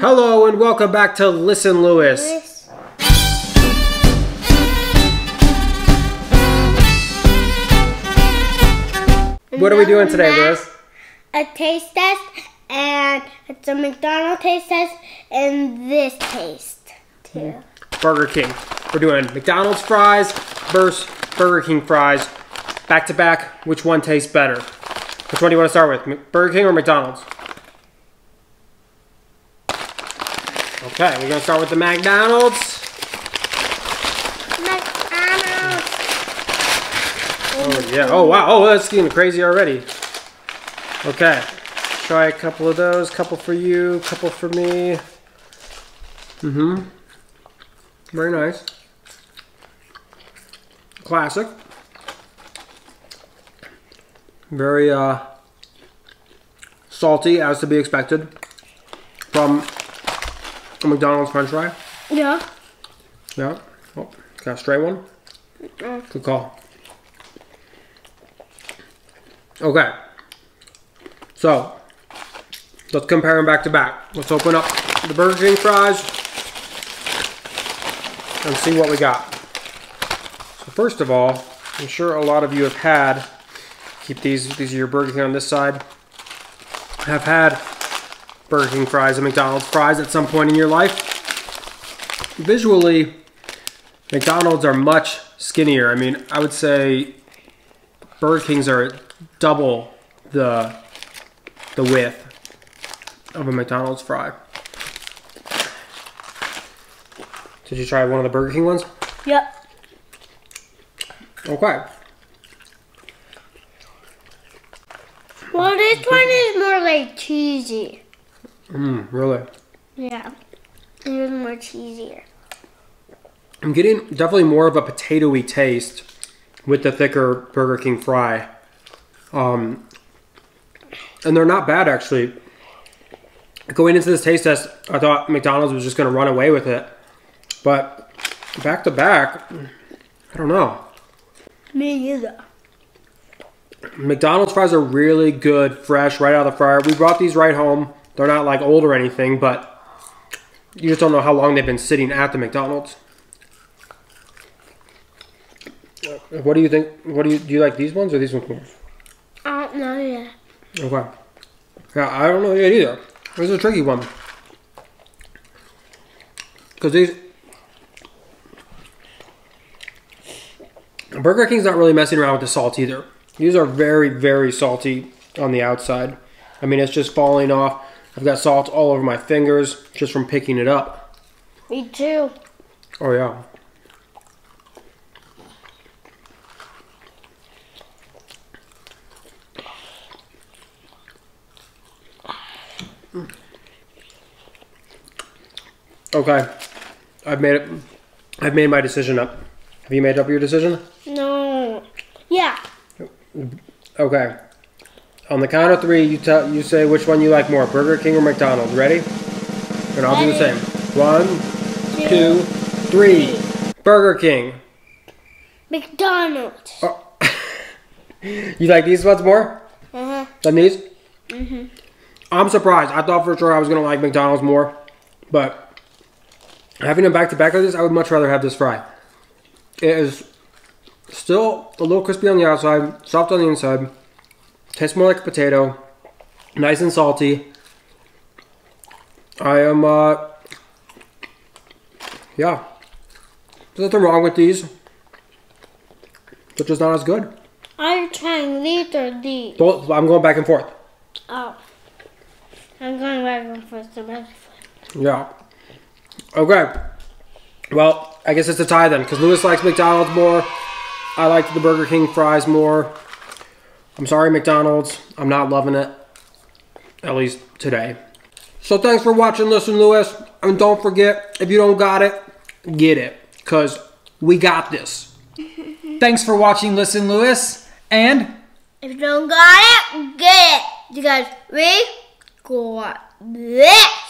Hello and welcome back to Listen Louis. This. What are we doing today, Louis? A taste test, and it's a McDonald's taste test, and this taste too. Burger King. We're doing McDonald's fries versus Burger King fries. Back to back, which one tastes better? Which one do you want to start with? Burger King or McDonald's? Okay, we're gonna start with the McDonald's. McDonald's. Oh yeah. Oh wow. Oh, that's getting crazy already. Okay. Try a couple of those. Couple for you. Couple for me. Mm-hmm. Very nice. Classic. Very uh salty as to be expected from a McDonald's French fry. Yeah. Yeah. Oh, got a stray one. Good call. Okay. So, let's compare them back to back. Let's open up the Burger King fries and see what we got. So first of all, I'm sure a lot of you have had, keep these, these are your Burger King on this side, have had Burger King fries and McDonald's fries at some point in your life. Visually, McDonald's are much skinnier. I mean, I would say Burger King's are double the the width of a McDonald's fry. Did you try one of the Burger King ones? Yep. Okay. Well, this one is more like cheesy. Mm, really? Yeah. It is more cheesier. I'm getting definitely more of a potatoy taste with the thicker Burger King fry. Um, and they're not bad actually. Going into this taste test, I thought McDonald's was just going to run away with it. But back to back, I don't know. Me either. McDonald's fries are really good, fresh, right out of the fryer. We brought these right home. They're not like old or anything, but you just don't know how long they've been sitting at the McDonald's. What do you think? What do you do? You like these ones or these ones more? I don't know yet. Okay. Yeah, I don't know yet either. This is a tricky one. Because these. Burger King's not really messing around with the salt either. These are very, very salty on the outside. I mean, it's just falling off. I've got salt all over my fingers just from picking it up. Me too. Oh, yeah. Okay. I've made it. I've made my decision up. Have you made up your decision? No. Yeah. Okay. On the count of three, you tell you say which one you like more, Burger King or McDonald's. Ready? And I'll do the same. One, two, three. Burger King. McDonald's. Oh. you like these ones more Uh-huh. than these? Mm-hmm. I'm surprised. I thought for sure I was gonna like McDonald's more, but having them back to back like this, I would much rather have this fry. It is still a little crispy on the outside, soft on the inside. Tastes more like a potato. Nice and salty. I am, uh, yeah. There's nothing wrong with these. They're just not as good. Are you trying these or these? Both, I'm going back and forth. Oh. I'm going back and forth to back and forth. Yeah. Okay. Well, I guess it's a tie then, because Louis likes McDonald's more. I like the Burger King fries more. I'm sorry, McDonald's. I'm not loving it. At least today. So thanks for watching, Listen Louis. And don't forget, if you don't got it, get it. Because we got this. Thanks for watching Listen Louis, and If you don't got it, get it. You guys ready? Go on. Blech.